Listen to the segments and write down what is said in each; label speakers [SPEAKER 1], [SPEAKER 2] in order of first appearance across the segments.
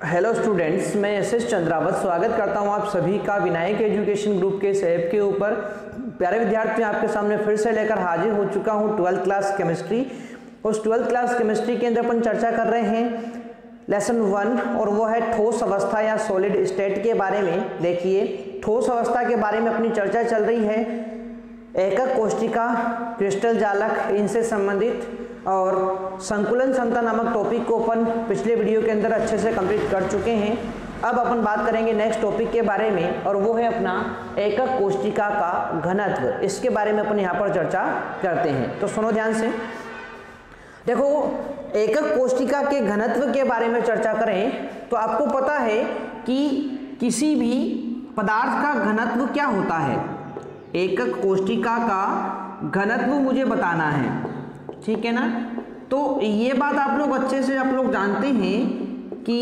[SPEAKER 1] Hello students मैं S S Chandrawat स्वागत करता हूँ आप सभी का विनायक एजुकेशन ग्रुप के इस ऐप के ऊपर। प्यारे विद्यार्थी आपके सामने फिर से लेकर हाजिर हो चुका हूँ ट्वेल्थ क्लास केमिस्ट्री। उस ट्वेल्थ क्लास केमिस्ट्री के अंदर अपन चर्चा कर रहे हैं लेसन वन, और वो है ठोस अवस्था या सॉलिड स्टेट के बारे में। देखिए, ठोस अवस्था के बारे में अपनी चर्चा चल रही है। एकक कोष्टिका क्रिस्टल जालक, इनसे संबंधित और संकुलन क्षमता नामक टॉपिक को अपन पिछले वीडियो के अंदर अच्छे से कंप्लीट कर चुके हैं। अब अपन बात करेंगे नेक्स्ट टॉपिक के बारे में, और वो है अपना एकक कोष्टिका का घनत्व। इसके बारे में अपन यहाँ पर चर्चा करते हैं। तो सुनो ध्यान से। देखो, एकक कोष्टिका के घनत्व के बारे में चर्चा करें तो आपको पता है कि किसी भी पदार्थ का घनत्व क्या होता है? एकक कोष्टिका का घनत्व मुझे बताना है। ठीक है ना? तो ये बात आप लोग अच्छे से आप लोग जानते हैं कि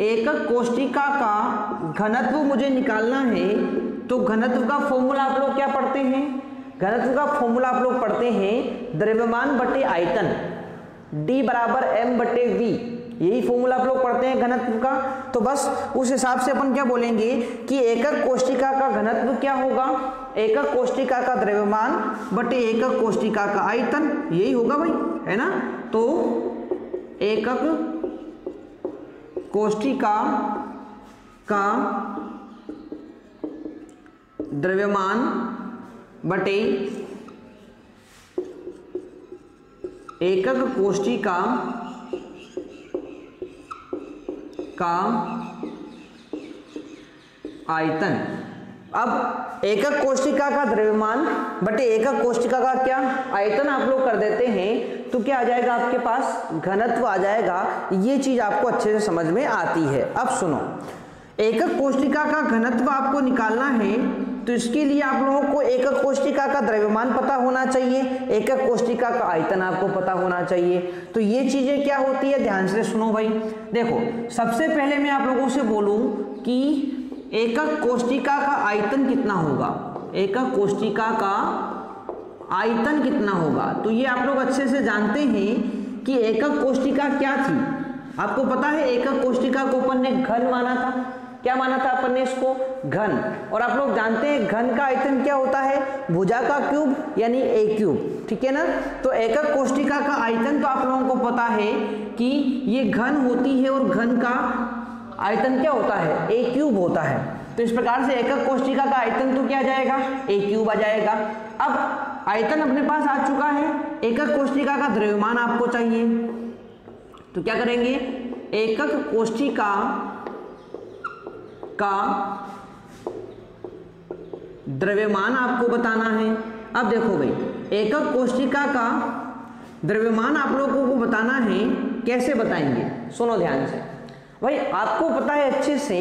[SPEAKER 1] एकक कोष्टिका का घनत्व मुझे निकालना है तो घनत्व का फॉर्मूला आप लोग क्या पढ़ते हैं? घनत्व का फॉर्मूला आप लोग पढ़ते हैं द्रव्यमान बटे आयतन, D बराबर एम बटे वी यही फॉर्मूला आप लोग पढ़ते हैं घनत्व का? तो बस उस हिसाब से अपन क्या बोलेंगे कि एकक कोष्टिका का घनत्व क्या होगा? एकक कोष्टिका का द्रव्यमान बटे एकक कोष्टिका का आयतन, यही होगा भाई, है ना? तो एकक कोष्टिका का द्रव्यमान बटे एकक कोष्टिका का आयतन। अब एकक कोष्टिका का द्रव्यमान बटे एकक कोष्टिका का क्या आयतन आप लोग कर देते हैं तो क्या आ जाएगा आपके पास? घनत्व आ जाएगा। ये चीज़ आपको अच्छे से समझ में आती है। अब सुनो, एकक कोष्टिका का घनत्व आपको निकालना है तो इसके लिए आप लोगों को एकक कोष्टिका का द्रव्यमान पता होना चाहिए, एकक कोष्टिका का आयतन आपको पता होना चाहिए। तो ये चीज़ें क्या होती है? ध्यान से सुनो भाई। देखो, सबसे पहले मैं आप लोगों से बोलूँ कि एकक कोष्टिका का आयतन कितना होगा? एकक कोष्टिका का आयतन कितना होगा? तो ये आप लोग अच्छे से जानते हैं कि एकक कोष्टिका क्या थी। आपको पता है एकक कोष्टिका को अपन ने घन माना था? क्या माना था अपन ने इसको? घन। और आप लोग जानते हैं घन का आयतन क्या होता है? भुजा का क्यूब, यानी ए क्यूब। ठीक है ना? तो एकक कोष्टिका का आयतन तो आप लोगों को पता है कि ये घन होती है और घन का आयतन क्या होता है? ए क्यूब होता है। तो इस प्रकार से एकक कोष्टिका का आयतन तो क्या जाएगा? ए क्यूब आ जाएगा। अब आयतन अपने पास आ चुका है। एकक कोष्टिका का द्रव्यमान आपको चाहिए। तो क्या करेंगे? एकक कोष्टिका का द्रव्यमान आपको बताना है। अब देखो भाई, एकक कोष्टिका का द्रव्यमान आप लोगों को बताना है, कैसे बताएँगे? सुनो ध्यान से। भाई, आपको पता है अच्छे से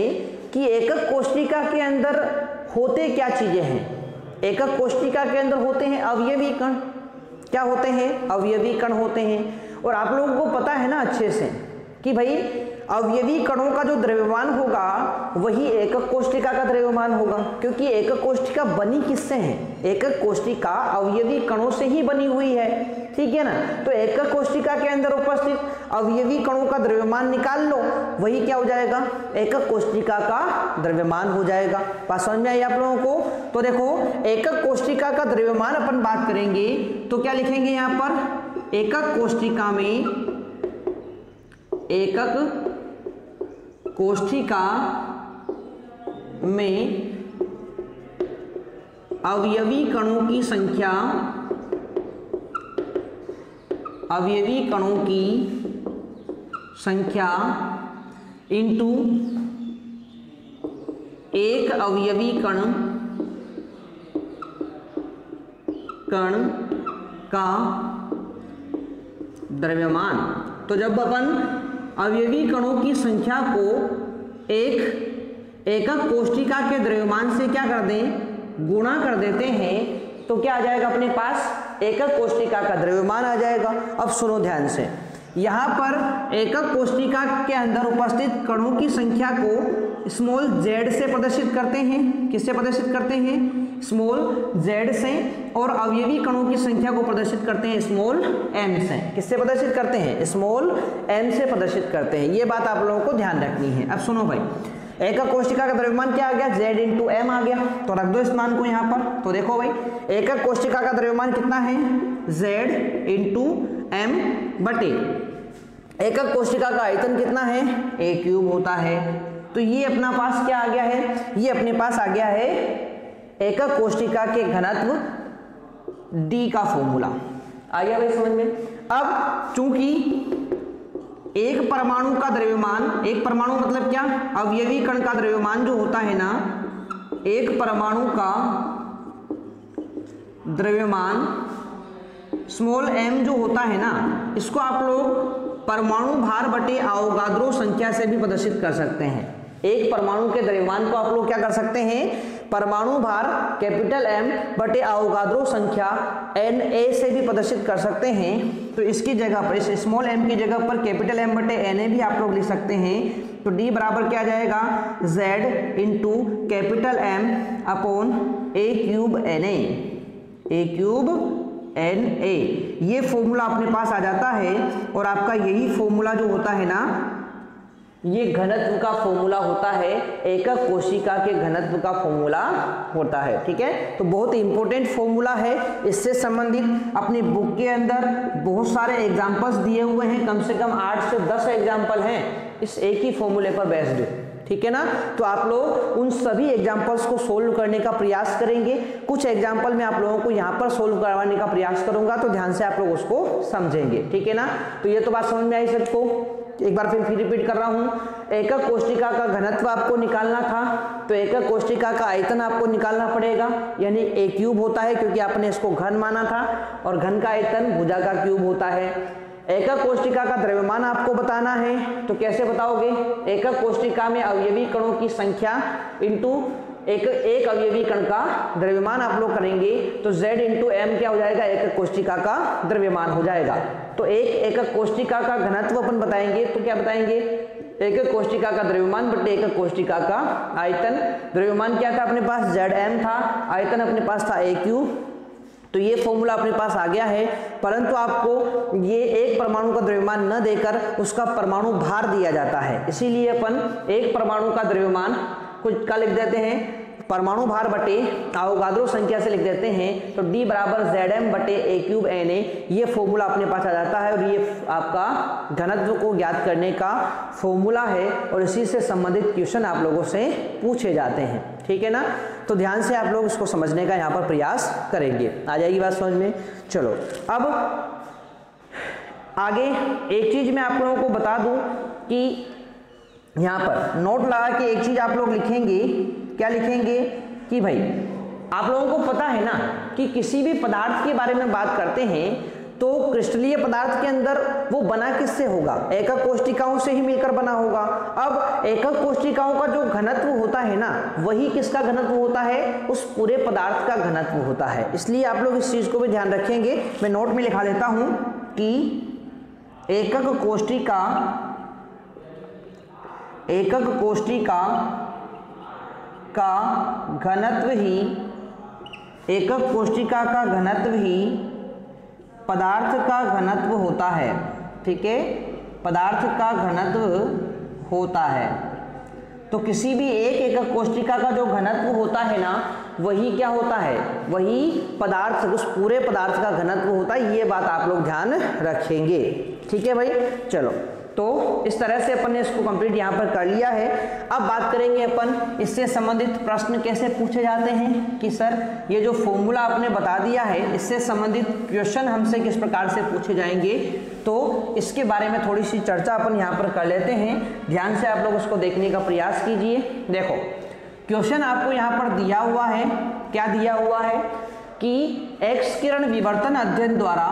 [SPEAKER 1] कि एकक कोष्टिका के अंदर होते क्या चीज़ें हैं? एकक कोष्टिका के अंदर होते हैं अवयवी कण क्या होते हैं? अवयवी कण होते हैं। और आप लोगों को पता है ना अच्छे से कि भाई अवयवी कणों का जो द्रव्यमान होगा, वही एकक कोष्टिका का द्रव्यमान होगा। क्योंकि एकक कोष्टिका बनी किससे है? एकक कोष्टिका अवयवी कणों से ही बनी हुई है, ठीक है ना? तो एकक कोष्टिका के अंदर उपस्थित। अवयवी कणों का द्रव्यमान निकाल लो, वही क्या हो जाएगा? एकक कोष्टिका का द्रव्यमान हो जाएगा। बात समझ में आई आप लोगों को? तो देखो एकक कोष्टिका का द्रव्यमान अपन बात करेंगे तो क्या लिखेंगे यहाँ पर? एकक कोष्टिका में एकक कोष्ठिका में अवयवी कणों की संख्या, अवयवी कणों की संख्या इंटू एक अवयवी कण कण का द्रव्यमान। तो जब अपन अवयवी कणों की संख्या को एक, एकक कोष्टिका के द्रव्यमान से क्या कर दें? गुणा कर देते हैं। तो क्या आ जाएगा अपने पास? एकक कोष्टिका का द्रव्यमान आ जाएगा। अब सुनो ध्यान से। यहाँ पर एकक कोष्टिका के अंदर उपस्थित कणों की संख्या को स्मॉल जेड से प्रदर्शित करते हैं। किससे प्रदर्शित करते हैं? स्मॉल जेड से और अवयवी कणों की संख्या को प्रदर्शित करते हैं स्मॉल एम से। किससे प्रदर्शित करते हैं? स्मॉल एम से प्रदर्शित करते हैं। ये बात आप लोगों को ध्यान रखनी है। अब सुनो भाई। एक कोशिका का द्रव्यमान क्या आ गया? Z इंटू एम आ गया। तो रख दो इस मान को यहाँ पर। तो देखो भाई एक कोशिका का द्रव्यमान कितना है? Z इंटू एम बटे एक कोशिका का आयतन कितना है? ए क्यूब होता है। तो ये अपना पास क्या आ गया है? ये अपने पास आ गया है एक कोशिका के घनत्व डी का फॉर्मूला आ गया भाई समझ में। अब चूँकि एक परमाणु का द्रव्यमान, एक परमाणु मतलब क्या? अवयवी कण का द्रव्यमान जो होता है ना, एक परमाणु का द्रव्यमान स्मॉल एम जो होता है ना, इसको आप लोग परमाणु भार बटे अवगाद्रो संख्या से भी प्रदर्शित कर सकते हैं। एक परमाणु के द्रव्यमान को आप लोग क्या कर सकते हैं? परमाणु भार कैपिटल एम बटे अवगाद्रो संख्या एन ए से भी प्रदर्शित कर सकते हैं। तो इसकी जगह पर, इस स्मॉल एम की जगह पर कैपिटल एम बटे एन ए भी आप लोग लिख सकते हैं। तो डी बराबर क्या जाएगा? Z into capital M upon A cube N A cube N A ये फॉर्मूला अपने पास आ जाता है और आपका यही फॉर्मूला जो होता है ना, ये घनत्व का फॉर्मूला होता है, एकक कोशिका के घनत्व का फॉर्मूला होता है, ठीक है? तो बहुत इंपॉर्टेंट फॉर्मूला है इससे संबंधित। अपनी बुक के अंदर बहुत सारे एग्जांपल्स दिए हुए हैं, कम से कम आठ से दस एग्जांपल हैं। इस एक ही फॉर्मूले पर बेस्ड ठीक है ना? तो आप लोग उन सभी एग्जाम्पल्स को सोल्व करने का प्रयास करेंगे। कुछ एग्ज़ाम्पल मैं आप लोगों को यहाँ पर सोल्व करवाने का प्रयास करूँगा तो ध्यान से आप लोग उसको समझेंगे। ठीक है ना? तो ये तो बात समझ में आई सबको। एक बार फिर फिर रिपीट कर रहा हूँ। एकक कोष्टिका का घनत्व आपको निकालना था तो एकक कोष्टिका का आयतन आपको निकालना पड़ेगा। यानी ए क्यूब होता है, क्योंकि आपने इसको घन माना था, और घन का आयतन भुजा का क्यूब होता है। एकक कोष्टिका का द्रव्यमान आपको बताना है तो कैसे बताओगे? एकक कोष्टिका में अवयवी कणों की संख्या इंटू एक एक अवयवी कण का द्रव्यमान आप लोग करेंगे तो Z इंटू एम क्या हो जाएगा? एक कोष्टिका का द्रव्यमान हो जाएगा। तो एक एकक कोष्टिका का घनत्व अपन बताएँगे तो क्या बताएँगे? एक कोष्टिका का द्रव्यमान बटे एक कोष्टिका का आयतन। द्रव्यमान क्या था अपने पास? जेड एम था, आयतन अपने पास था ए क्यू तो ये फॉर्मूला अपने पास आ गया है, परंतु आपको ये एक परमाणु का द्रव्यमान न देकर उसका परमाणु भार दिया जाता है। इसीलिए अपन एक परमाणु का द्रव्यमान कुछ का लिख देते हैं? परमाणु भार बटे अवगाद्रो संख्या से लिख देते हैं। तो D बराबर जेड एम बटे ए क्यूब एन ए ये फॉर्मूला अपने पास आ जाता है और ये आपका घनत्व को ज्ञात करने का फॉर्मूला है और इसी से संबंधित क्वेश्चन आप लोगों से पूछे जाते हैं। ठीक है ना? तो ध्यान से आप लोग इसको समझने का यहाँ पर प्रयास करेंगे। आ जाएगी बात समझ में? चलो, अब आगे एक चीज़ मैं आप लोगों को बता दूँ कि यहाँ पर नोट लगा के एक चीज़ आप लोग लिखेंगे। क्या लिखेंगे? कि भाई, आप लोगों को पता है ना कि किसी भी पदार्थ के बारे में बात करते हैं तो क्रिस्टलीय पदार्थ के अंदर वो बना किससे होगा? एकक कोष्टिकाओं से ही मिलकर बना होगा। अब एकक कोष्टिकाओं का जो घनत्व होता है ना, वही किसका घनत्व होता है? उस पूरे पदार्थ का घनत्व होता है। इसलिए आप लोग इस चीज़ को भी ध्यान रखेंगे। मैं नोट में लिखा देता हूँ कि एकक कोष्टिका एकक कोष्टिका का घनत्व ही, एकक कोष्टिका का घनत्व ही पदार्थ का घनत्व होता है, ठीक है? पदार्थ का घनत्व होता है। तो किसी भी एक एक कोष्टिका का जो घनत्व होता है ना, वही क्या होता है? वही पदार्थ, उस पूरे पदार्थ का घनत्व होता है। ये बात आप लोग ध्यान रखेंगे। ठीक है भाई? चलो। तो इस तरह से अपन ने इसको कंप्लीट यहाँ पर कर लिया है। अब बात करेंगे अपन इससे संबंधित प्रश्न कैसे पूछे जाते हैं कि सर, ये जो फॉर्मूला आपने बता दिया है, इससे संबंधित क्वेश्चन हमसे किस प्रकार से पूछे जाएँगे? तो इसके बारे में थोड़ी सी चर्चा अपन यहाँ पर कर लेते हैं। ध्यान से आप लोग उसको देखने का प्रयास कीजिए। देखो क्वेश्चन आपको यहाँ पर दिया हुआ है। क्या दिया हुआ है? कि एक्स किरण विवर्तन अध्ययन द्वारा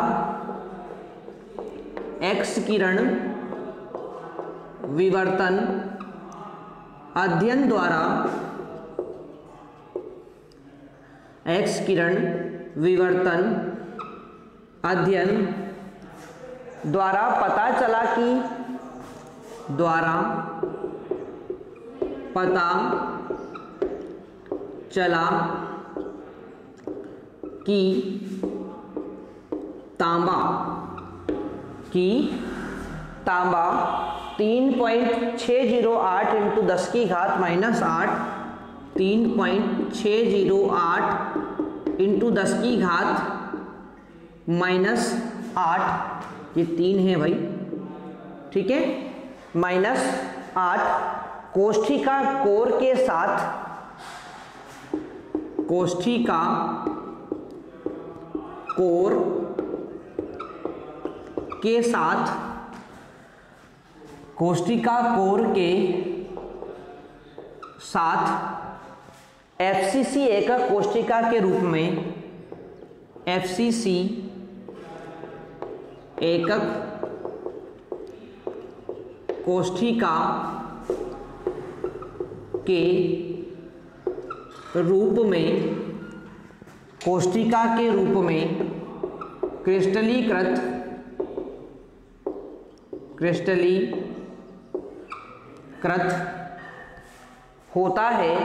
[SPEAKER 1] एक्स किरण विवर्तन अध्ययन द्वारा एक्स किरण विवर्तन अध्ययन द्वारा पता चला कि द्वारा पता चला की तांबा की तांबा तीन पॉइंट छः ज़ीरो आठ इंटू दस की घात माइनस आठ। तीन पॉइंट छः ज़ीरो आठ इंटू दस की घात माइनस आठ। ये तीन है भाई। ठीक है? माइनस आठ कोष्ठी का कोर के साथ। कोष्ठिका कोर के साथ कोष्ठिका कोर के साथ एफसीसी एकक कोष्ठिका के रूप में एफसीसी एकक कोष्ठिका के रूप में कोष्ठिका के रूप में क्रिस्टलीकृत क्रिस्टलीकृत होता है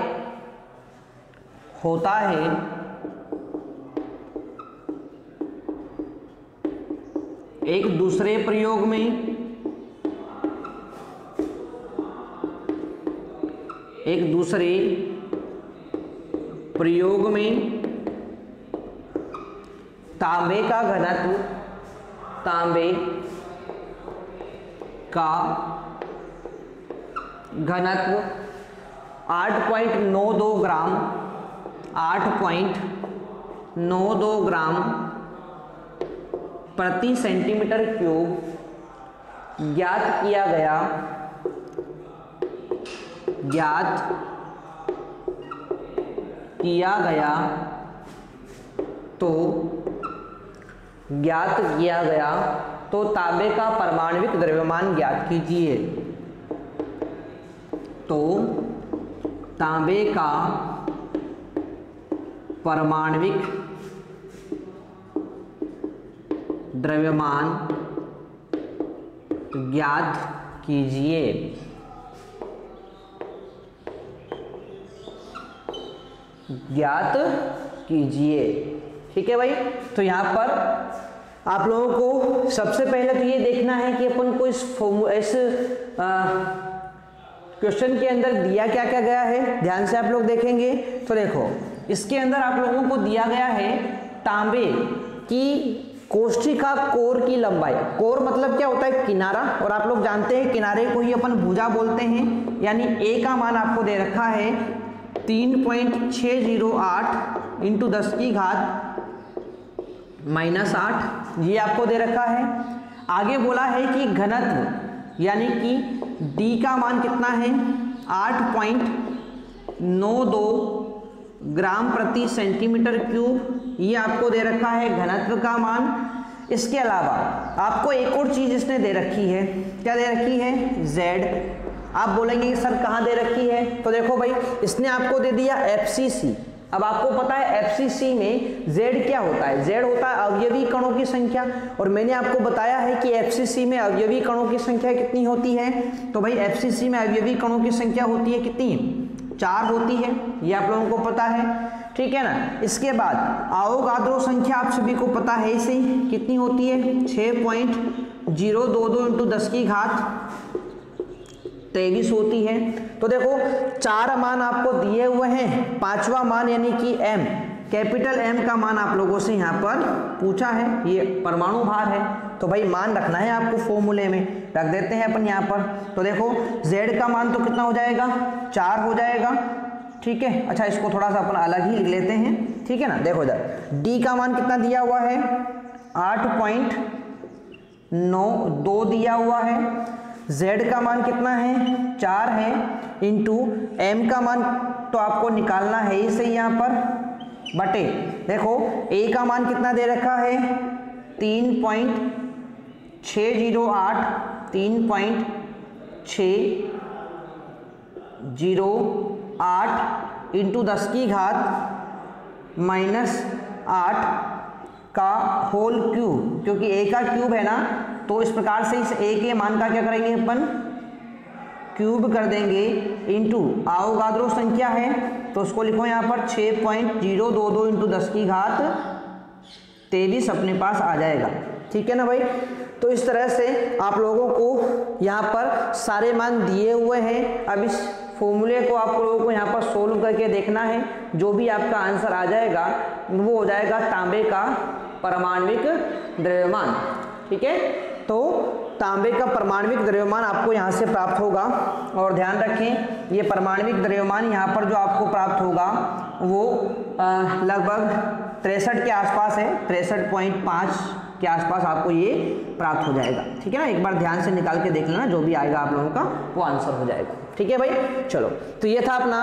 [SPEAKER 1] होता है, एक दूसरे प्रयोग में, एक दूसरे प्रयोग में तांबे का घनत्व, तांबे का घनत्व 8.92 ग्राम 8.92 ग्राम प्रति सेंटीमीटर क्यूब ज्ञात किया गया। ज्ञात किया गया। तो ज्ञात किया गया। तो तांबे का परमाणविक द्रव्यमान ज्ञात कीजिए। तो तांबे का परमाणविक द्रव्यमान ज्ञात कीजिए। ज्ञात कीजिए। ठीक है भाई? तो यहाँ पर आप लोगों को सबसे पहले तो ये देखना है कि अपन को इस इस क्वेश्चन के अंदर दिया क्या क्या गया है? ध्यान से आप लोग देखेंगे। तो देखो, इसके अंदर आप लोगों को दिया गया है तांबे की कोष्ठिका कोर की लंबाई। कोर मतलब क्या होता है? किनारा। और आप लोग जानते हैं, किनारे को ही अपन भुजा बोलते हैं। यानी ए का मान आपको दे रखा है तीन पॉइंट छ ज़ीरो आठ इंटू दस की घात माइनस आठ। ये आपको दे रखा है। आगे बोला है कि घनत्व। यानी कि d का मान कितना है? आठ पॉइंट नौ दो ग्राम प्रति सेंटीमीटर क्यूब। ये आपको दे रखा है घनत्व का मान। इसके अलावा आपको एक और चीज़ इसने दे रखी है। क्या दे रखी है? Z आप बोलेंगे सर कहाँ दे रखी है? तो देखो भाई, इसने आपको दे दिया FCC अब आपको पता है एफसीसी में z क्या होता है? Z होता है अवयवी कणों की संख्या। और मैंने आपको बताया है कि एफसीसी में अवयवी कणों की संख्या कितनी होती है? तो भाई एफसीसी में अवयवी कणों की संख्या होती है कितनी? चार होती है। ये आप लोगों को पता है। ठीक है ना? इसके बाद आओगाद्रो संख्या आप सभी को पता है इसे कितनी होती है? छः पॉइंट ज़ीरो दो दो इंटू दस की घात तेईस होती है। तो देखो, चार मान आपको दिए हुए हैं, पांचवा मान यानी कि एम कैपिटल एम का मान आप लोगों से यहाँ पर पूछा है, ये परमाणु भार है। तो भाई, मान रखना है आपको फॉर्मूले में, रख देते हैं अपन यहाँ पर। तो देखो, z का मान तो कितना हो जाएगा? चार हो जाएगा। ठीक है अच्छा इसको थोड़ा सा अपन अलग ही लिख लेते हैं। ठीक है ना? देखो जरा d का मान कितना दिया हुआ है? आठ पॉइंट नौ दो दिया हुआ है। Z का मान कितना है? चार है। इंटू एम का मान तो आपको निकालना है ही सही यहाँ पर। बटे, देखो, a का मान कितना दे रखा है? तीन पॉइंट छ ज़ीरो आठ, तीन पॉइंट छ ज़ीरो आठ इंटू दस की घात माइनस आठ का होल क्यूब क्योंकि ए का क्यूब है ना तो इस प्रकार से इस ए के मान का क्या करेंगे अपन? क्यूब कर देंगे इंटू आओगाद्रो संख्या है तो उसको लिखो यहाँ पर छः पॉइंट ज़ीरो दो दो इंटू दस की घात तेईस अपने पास आ जाएगा। ठीक है ना भाई? तो इस तरह से आप लोगों को यहाँ पर सारे मान दिए हुए हैं। अब इस फॉर्मूले को आप लोगों को यहाँ पर सोल्व करके देखना है। जो भी आपका आंसर आ जाएगा, वो हो जाएगा तांबे का परमाणविक द्रव्यमान। ठीक है? तो तांबे का परमाणविक द्रव्यमान आपको यहाँ से प्राप्त होगा। और ध्यान रखें, ये परमाणविक द्रव्यमान यहाँ पर जो आपको प्राप्त होगा, वो लगभग तिरसठ के आसपास है, तिरसठ पॉइंट पाँच के आसपास आपको ये प्राप्त हो जाएगा। ठीक है ना? एक बार ध्यान से निकाल के देख लेना, जो भी आएगा आप लोगों का, वो आंसर हो जाएगा। ठीक है भाई? चलो तो ये था अपना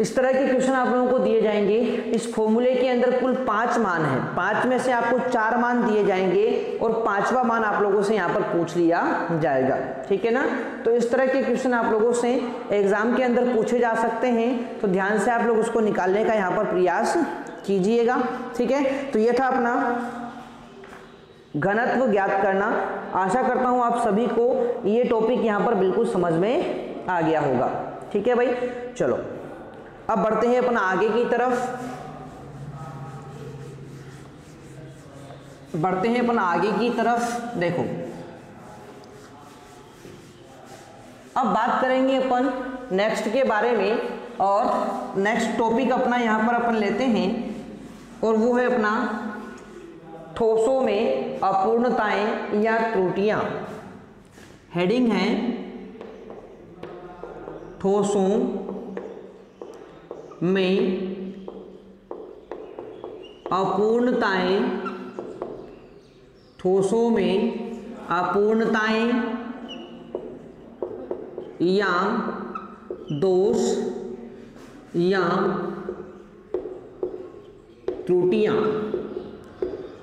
[SPEAKER 1] इस तरह के क्वेश्चन आप लोगों को दिए जाएँगे। इस फॉर्मूले के अंदर कुल पाँच मान है। पाँच में से आपको चार मान दिए जाएँगे और पांचवा मान आप लोगों से यहाँ पर पूछ लिया जाएगा। ठीक है ना? तो इस तरह के क्वेश्चन आप लोगों से एग्ज़ाम के अंदर पूछे जा सकते हैं। तो ध्यान से आप लोग उसको निकालने का यहाँ पर प्रयास कीजिएगा। ठीक है? तो ये था अपना घनत्व ज्ञात करना। आशा करता हूँ आप सभी को ये टॉपिक यहाँ पर बिल्कुल समझ में आ गया होगा। ठीक है भाई? चलो। अब बढ़ते हैं अपना आगे की तरफ़। बढ़ते हैं अपना आगे की तरफ़, देखो। अब बात करेंगे अपन नेक्स्ट के बारे में और नेक्स्ट टॉपिक अपना यहाँ पर अपन लेते हैं और वो है अपना ठोसों में अपूर्णताएँ या त्रुटियाँ। हेडिंग है ठोसों में अपूर्णताएँ, ठोसों में अपूर्णताएँ या दोष या त्रुटियाँ।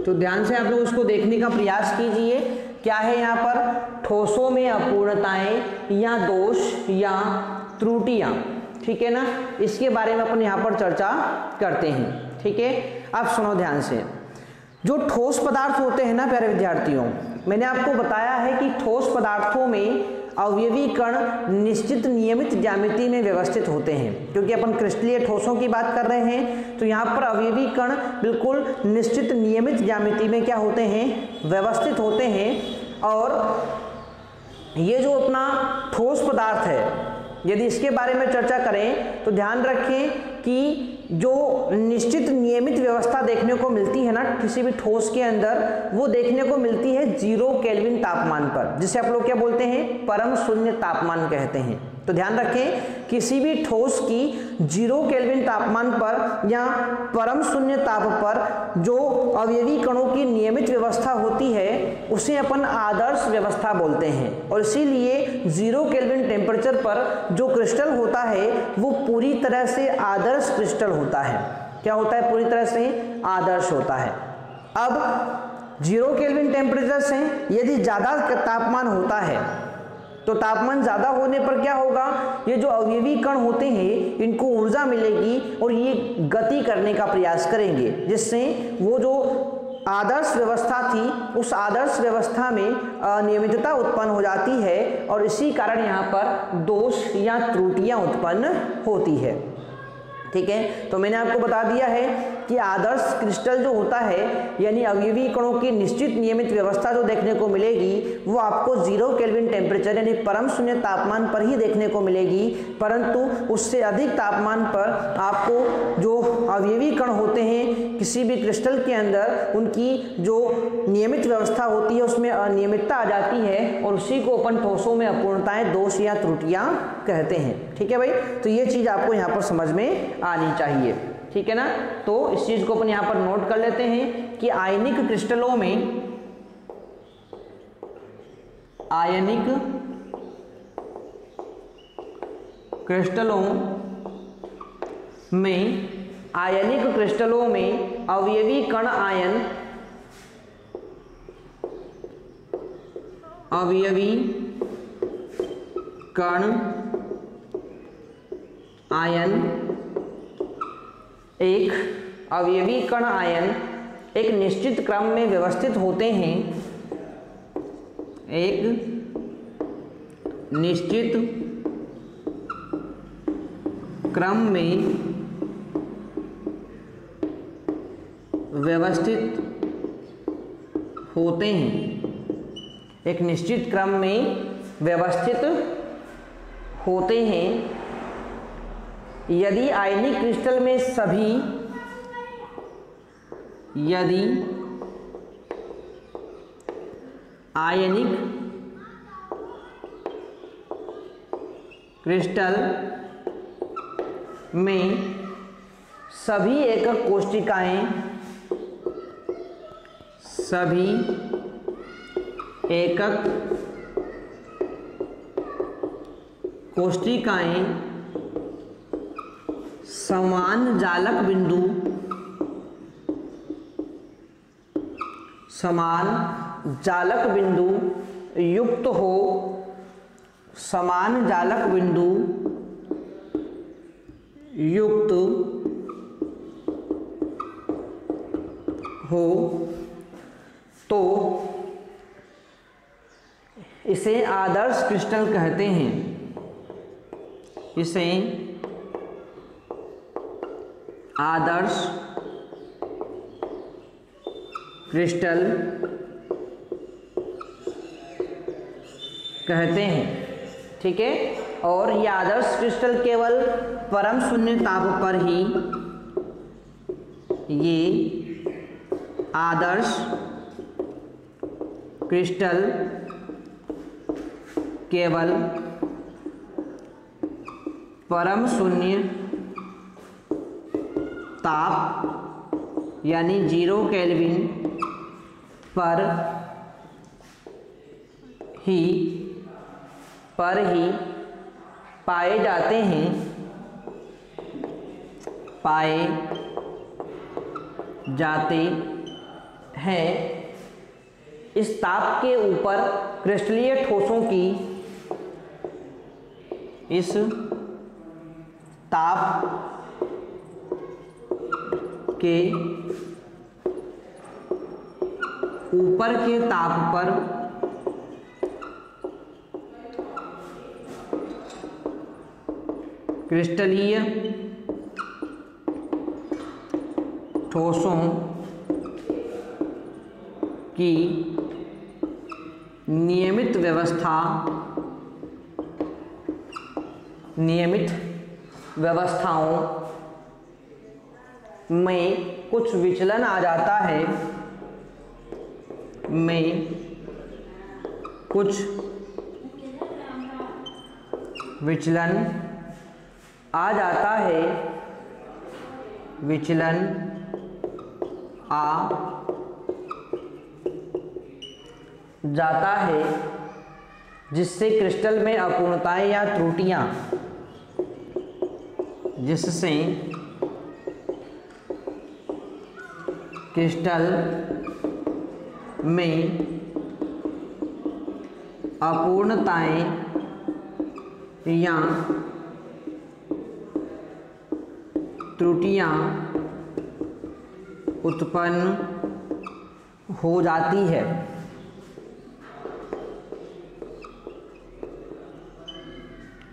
[SPEAKER 1] तो ध्यान से आप लोग उसको देखने का प्रयास कीजिए, क्या है यहाँ पर ठोसों में अपूर्णताएँ या दोष या त्रुटियाँ? ठीक है ना? इसके बारे में अपन यहाँ पर चर्चा करते हैं। ठीक है? अब सुनो ध्यान से। जो ठोस पदार्थ होते हैं ना, प्यारे विद्यार्थियों, मैंने आपको बताया है कि ठोस पदार्थों में अवयवी कण निश्चित नियमित ज्यामिति में व्यवस्थित होते हैं। क्योंकि अपन क्रिस्टलीय ठोसों की बात कर रहे हैं तो यहाँ पर अवयवी कण बिल्कुल निश्चित नियमित ज्यामिति में क्या होते हैं? व्यवस्थित होते हैं। और ये जो अपना ठोस पदार्थ है यदि इसके बारे में चर्चा करें तो ध्यान रखें कि जो निश्चित नियमित व्यवस्था देखने को मिलती है ना, किसी भी ठोस के अंदर, वो देखने को मिलती है ज़ीरो केल्विन तापमान पर, जिसे आप लोग क्या बोलते हैं? परम शून्य तापमान कहते हैं। तो ध्यान रखें किसी भी ठोस की ज़ीरो केल्विन तापमान पर या परम शून्य ताप पर जो अवयवी कणों की नियमित व्यवस्था होती है, उसे अपन आदर्श व्यवस्था बोलते हैं। और इसीलिए ज़ीरो केल्विन टेम्परेचर पर जो क्रिस्टल होता है, वो पूरी तरह से आदर्श क्रिस्टल होता है। क्या होता है? पूरी तरह से आदर्श होता है। अब ज़ीरो केल्विन टेम्परेचर से यदि ज़्यादा तापमान होता है तो तापमान ज़्यादा होने पर क्या होगा? ये जो अवयवी कण होते हैं, इनको ऊर्जा मिलेगी और ये गति करने का प्रयास करेंगे, जिससे वो जो आदर्श व्यवस्था थी, उस आदर्श व्यवस्था में अनियमितता उत्पन्न हो जाती है और इसी कारण यहाँ पर दोष या त्रुटियाँ उत्पन्न होती है। ठीक है? तो मैंने आपको बता दिया है कि आदर्श क्रिस्टल जो होता है, यानी अवयवी कणों की निश्चित नियमित व्यवस्था जो देखने को मिलेगी, वो आपको ज़ीरो केल्विन टेम्परेचर यानी परम शून्य तापमान पर ही देखने को मिलेगी। परंतु उससे अधिक तापमान पर आपको जो अवयवी कण होते हैं, किसी भी क्रिस्टल के अंदर, उनकी जो नियमित व्यवस्था होती है, उसमें अनियमितता आ जाती है और उसी को अपन ठोसों में अपूर्णताएँ, दोष या त्रुटियाँ कहते हैं। ठीक है भाई? तो ये चीज़ आपको यहाँ पर समझ में आनी चाहिए। ठीक है ना? तो इस चीज़ को अपन यहाँ पर नोट कर लेते हैं कि आयनिक क्रिस्टलों में आयनिक क्रिस्टलों में, आयनिक क्रिस्टलों में अवयवी कण आयन, अवयवी कण आयन। एक अवयवी कण आयन एक निश्चित क्रम में व्यवस्थित होते हैं। एक, निश्चित क्रम में व्यवस्थित होते हैं। एक निश्चित क्रम में व्यवस्थित होते हैं। यदि आयनिक क्रिस्टल में सभी, यदि आयनिक क्रिस्टल में सभी एकक कोशिकाएँ, सभी एकक कोशिकाएँ समान जालक बिंदु। समान जालक बिंदु युक्त हो। समान जालक बिंदु युक्त हो। तो इसे आदर्श क्रिस्टल कहते हैं। इसे आदर्श, क्रिस्टल कहते हैं, ठीक है? और ये आदर्श क्रिस्टल केवल परम शून्य ताप पर ही, ये आदर्श क्रिस्टल केवल परम शून्य ताप, यानी ज़ीरो केल्विन पर ही पर ही पाए जाते हैं। पाए जाते हैं। इस ताप के ऊपर क्रिस्टलीय ठोसों की इस ताप के ऊपर के ताप पर क्रिस्टलीय ठोसों की नियमित व्यवस्था नियमित व्यवस्थाओं में कुछ विचलन आ जाता है। में कुछ विचलन आ जाता है। विचलन आ जाता है, जिससे क्रिस्टल में अपूर्णताएँ या त्रुटियाँ, जिससे क्रिस्टल में अपूर्णताएँ या त्रुटियाँ उत्पन्न हो जाती है।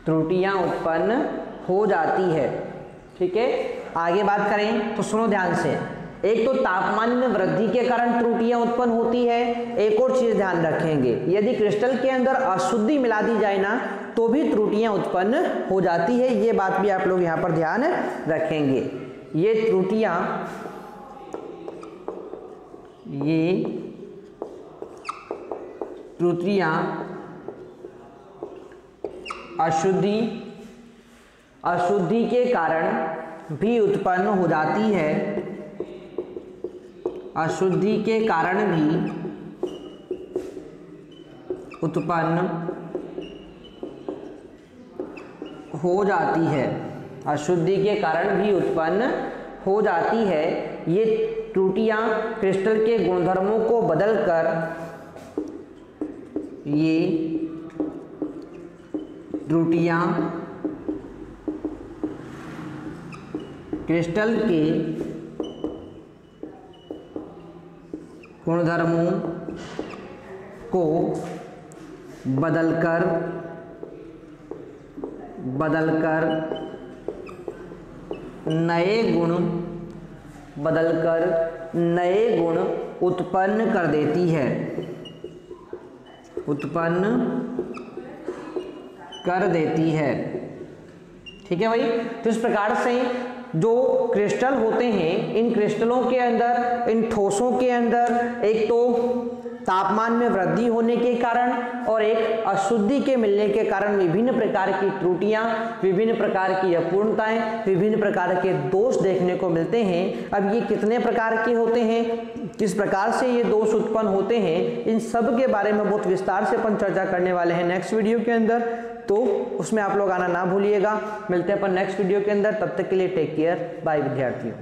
[SPEAKER 1] त्रुटियाँ उत्पन्न हो जाती है। ठीक है? आगे बात करें तो सुनो ध्यान से। एक तो तापमान में वृद्धि के कारण त्रुटियाँ उत्पन्न होती है। एक और चीज़ ध्यान रखेंगे, यदि क्रिस्टल के अंदर अशुद्धि मिला दी जाए ना तो भी त्रुटियाँ उत्पन्न हो जाती है। ये बात भी आप लोग यहाँ पर ध्यान रखेंगे। ये त्रुटियाँ ये त्रुटियाँ अशुद्धि अशुद्धि के कारण भी उत्पन्न हो जाती है। अशुद्धि के कारण भी उत्पन्न हो जाती है। अशुद्धि के कारण भी उत्पन्न हो जाती है। ये त्रुटियाँ क्रिस्टल के गुणधर्मों को बदलकर ये त्रुटियाँ क्रिस्टल के गुणधर्मों को बदलकर बदलकर, नए गुण बदलकर, नए गुण उत्पन्न कर देती है। उत्पन्न कर देती है। ठीक है भाई? तो इस प्रकार से जो क्रिस्टल होते हैं इन क्रिस्टलों के अंदर इन ठोसों के अंदर एक तो तापमान में वृद्धि होने के कारण और एक अशुद्धि के मिलने के कारण विभिन्न प्रकार की त्रुटियाँ, विभिन्न प्रकार की अपूर्णताएँ, विभिन्न प्रकार के दोष देखने को मिलते हैं। अब ये कितने प्रकार के होते हैं? किस प्रकार से ये दोष उत्पन्न होते हैं? इन सब के बारे में बहुत विस्तार से अपन चर्चा करने वाले हैं नेक्स्ट वीडियो के अंदर। तो उसमें आप लोग आना ना भूलिएगा। मिलते हैं अपन नेक्स्ट वीडियो के अंदर। तब तक के लिए टेक केयर बाय विद्यार्थियों।